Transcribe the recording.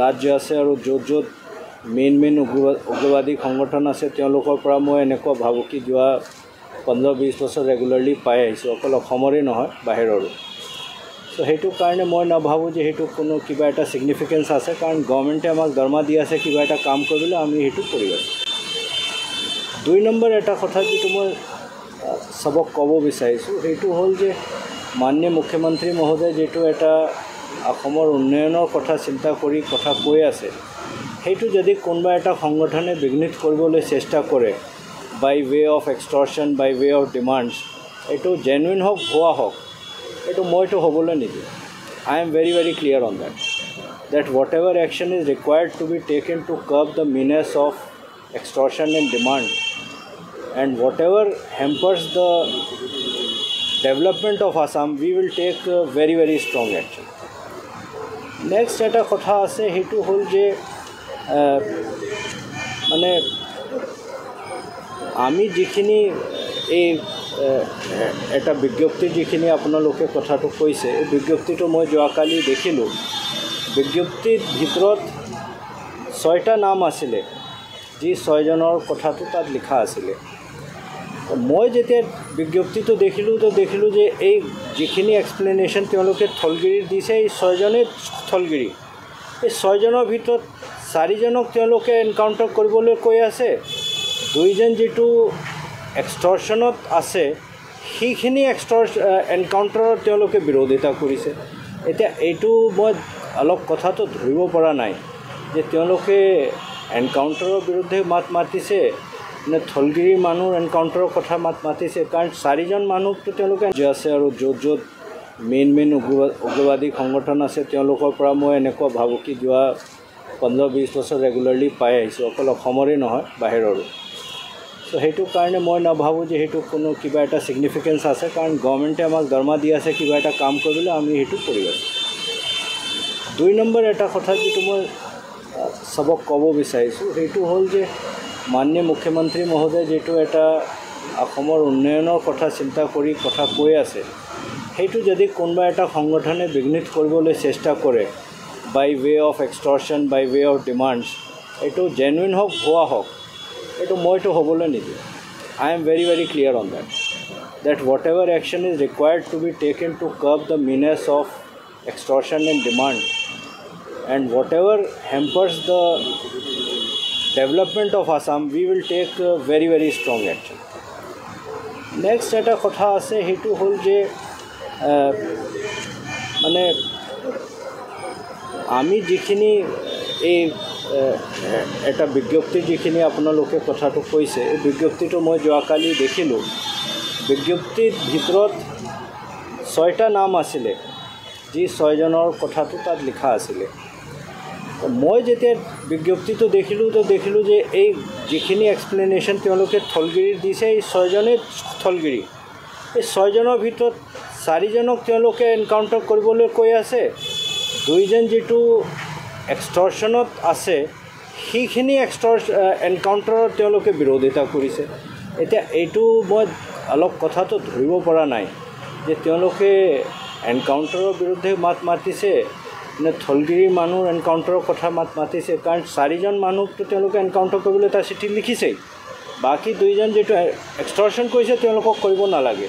ৰাজ্য আছে আৰু য'ত য'ত মেইন মেইন উগ্ৰ উগ্ৰবাদী সংগঠন আছে তেওঁলোকৰ পৰা মই এনেকুৱা ভাবুকি যোৱা পোন্ধৰ বিছ বছৰ ৰেগুলাৰলি পাই আহিছোঁ। অকল অসমৰে নহয় বাহিৰৰো। চ' সেইটো কাৰণে মই নাভাবোঁ যে সেইটো কোনো কিবা এটা ছিগনিফিকেঞ্চ আছে। কাৰণ গভৰ্ণমেণ্টে আমাক দৰমহা দি আছে কিবা এটা কাম কৰিবলৈ আমি সেইটো কৰি আছোঁ। দুই নম্বৰ এটা কথা যিটো মই চবক ক'ব বিচাৰিছোঁ। সেইটো হ'ল যে মাননীয় মুখ্যমন্ত্ৰী মহোদয় যিটো এটা অসমৰ উন্নয়নৰ কথা চিন্তা কৰি কথা কৈ আছে সেইটো যদি কোনোবা এটা সংগঠনে বিঘ্নিত কৰিবলৈ চেষ্টা কৰে বাই way of এক্সটৰ্শ্যন by way of ডিমাণ্ডছ এইটো জেনুইন হওক ভুৱা হওক এইটো মইতো হ'বলৈ নিদিওঁ। I am very very clear on that that whatever action is required to be taken to curb the menace of extortion and demand and whatever hampers the development of Assam we will take uh, very very strong action next এটা কথা আছে সেইটো হ'ল যে মানে আমি যিখিনি এই এটা বিজ্ঞপ্তি যিখিনি আপোনালোকে কথাটো কৈছে এই বিজ্ঞপ্তিটো মই যোৱাকালি দেখিলোঁ বিজ্ঞপ্তিৰ ভিতৰত ছয়টা নাম আছিলে যি ছয়জনৰ কথাটো তাত লিখা আছিলে। মই যেতিয়া বিজ্ঞপ্তিটো দেখিলোঁ তো দেখিলোঁ যে এই যিখিনি এক্সপ্লেনেশ্যন তেওঁলোকে থলগিৰিৰ দিছে এই ছয়জনেই থলগিৰি। এই ছয়জনৰ ভিতৰত চাৰিজনক তেওঁলোকে এনকাউণ্টাৰ কৰিবলৈ কৈ আছে। দুইজন যিটো এক্সটৰ্শ্যনত আছে সেইখিনি এক্সটৰ এনকাউণ্টাৰত তেওঁলোকে বিৰোধিতা কৰিছে। এতিয়া এইটো মই অলপ কথাটো ধৰিব পৰা নাই যে তেওঁলোকে এনকাউণ্টাৰৰ বিৰুদ্ধে মাত মাতিছে নে থলগিৰি মানুহ এনকাউণ্টাৰৰ কথা মাত মাতিছে? কাৰণ চাৰিজন মানুহটো তেওঁলোকে আছে আৰু য'ত য'ত মেইন মেইন উগ্ৰ উগ্ৰবাদী সংগঠন আছে তেওঁলোকৰ পৰা মই এনেকুৱা ভাবুকি যোৱা পোন্ধৰ বিছ বছৰ ৰেগুলাৰলি পাই আহিছোঁ। অকল অসমৰে নহয় বাহিৰৰো। চ' সেইটো কাৰণে মই নাভাবোঁ যে সেইটো কোনো কিবা এটা ছিগনিফিকেঞ্চ আছে। কাৰণ গভৰ্ণমেণ্টে আমাক দৰমহা দি আছে কিবা এটা কাম কৰিবলৈ আমি সেইটো কৰি আছোঁ। দুই নম্বৰ এটা কথা যিটো মই চবক ক'ব বিচাৰিছোঁ সেইটো হ'ল যে মাননীয় মুখ্যমন্ত্ৰী মহোদয় যিটো এটা অসমৰ উন্নয়নৰ কথা চিন্তা কৰি কথা কৈ আছে সেইটো যদি কোনোবা এটা সংগঠনে বিঘ্নিত কৰিবলৈ চেষ্টা কৰে বাই way of এক্সটৰ্শ্যন by way of ডিমাণ্ডছ এইটো জেনুইন হওক ভুৱা হওক এইটো মইতো হ'বলৈ নিদিওঁ I am very very clear on that that whatever action is required to be taken to curb the menace of extortion and demand and whatever hampers the development of Assam, we will take uh, very very strong action. Next এটা কথা আছে সেইটো হ'ল যে মানে আমি যিখিনি এই এটা বিজ্ঞপ্তি যিখিনি আপোনালোকে কথাটো কৈছে এই বিজ্ঞপ্তিটো মই যোৱাকালি দেখিলোঁ। বিজ্ঞপ্তিৰ ভিতৰত ছয়টা নাম আছিলে। যি ছয়জনৰ কথাটো তাত লিখা আছিলে। মই যেতিয়া বিজ্ঞপ্তিটো দেখিলোঁ তো দেখিলোঁ যে এই যিখিনি এক্সপ্লেনেশ্যন তেওঁলোকে থলগিৰিৰ দিছে এই ছয়জনেই থলগিৰি। এই ছয়জনৰ ভিতৰত চাৰিজনক তেওঁলোকে এনকাউণ্টাৰ কৰিবলৈ কৈ আছে। দুইজন যিটো এক্সটৰ্শ্যনত আছে সেইখিনি এক্সটৰ এনকাউণ্টাৰত তেওঁলোকে বিৰোধিতা কৰিছে। এতিয়া এইটো মই অলপ কথাটো ধৰিব পৰা নাই যে তেওঁলোকে এনকাউণ্টাৰৰ বিৰুদ্ধে মাত মাতিছে। নে থলগিৰি মানুহ এনকাউণ্টাৰৰ কথা মাত মাতিছে। কাৰণ চাৰিজন মানুহটো তেওঁলোকে এনকাউণ্টাৰ কৰিবলৈ এটা চিঠি লিখিছেই। বাকী দুইজন যিটো এক্সটৰ্শ্যন কৰিছে তেওঁলোকক কৰিব নালাগে।